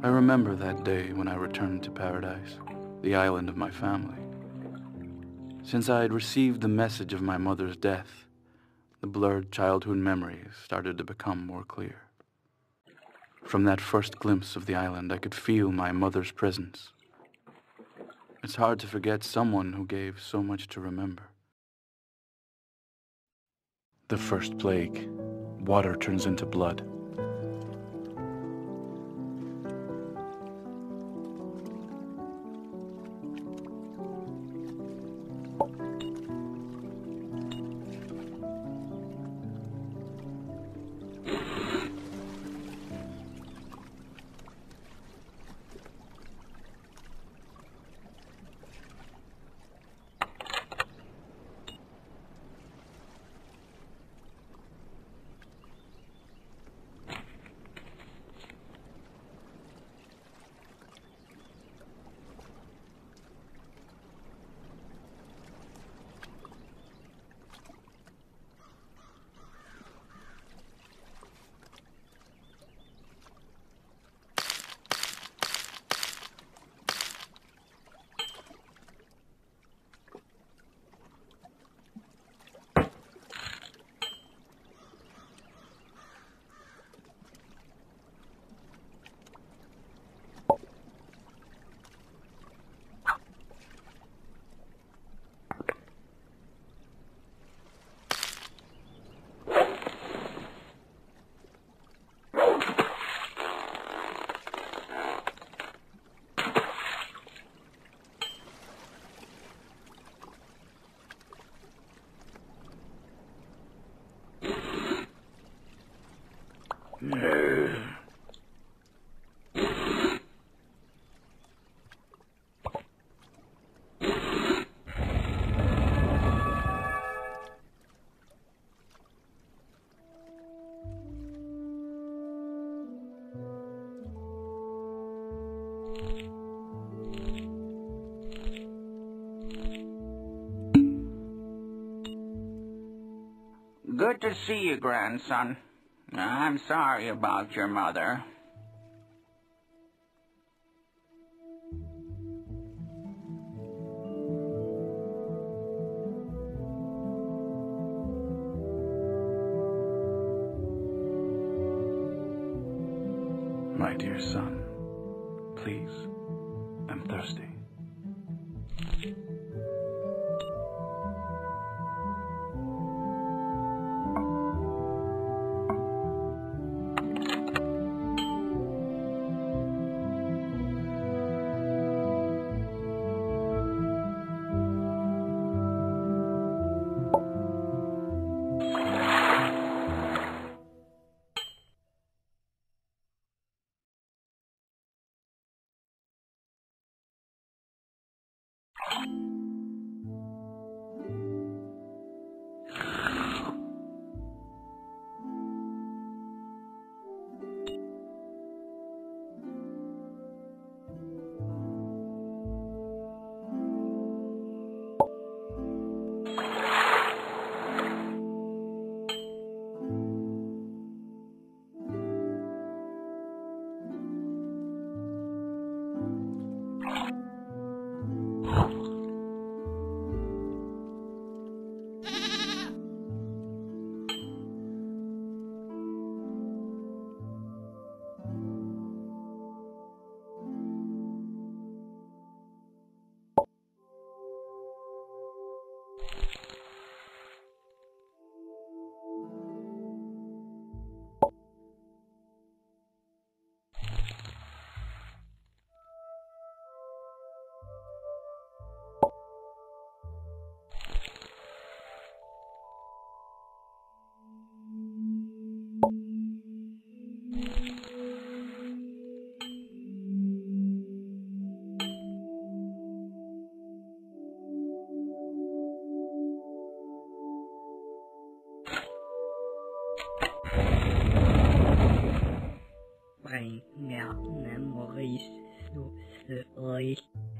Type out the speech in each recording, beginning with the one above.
I remember that day when I returned to paradise, the island of my family. Since I had received the message of my mother's death, the blurred childhood memories started to become more clear. From that first glimpse of the island, I could feel my mother's presence, it's hard to forget someone who gave so much to remember. The first plague. Water turns into blood. Good to see you, grandson. I'm sorry about your mother. My dear son, please, I'm thirsty. Bring mehr memories to the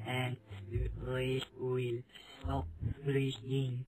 and the earth will stop breathing.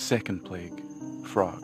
Second plague, frogs.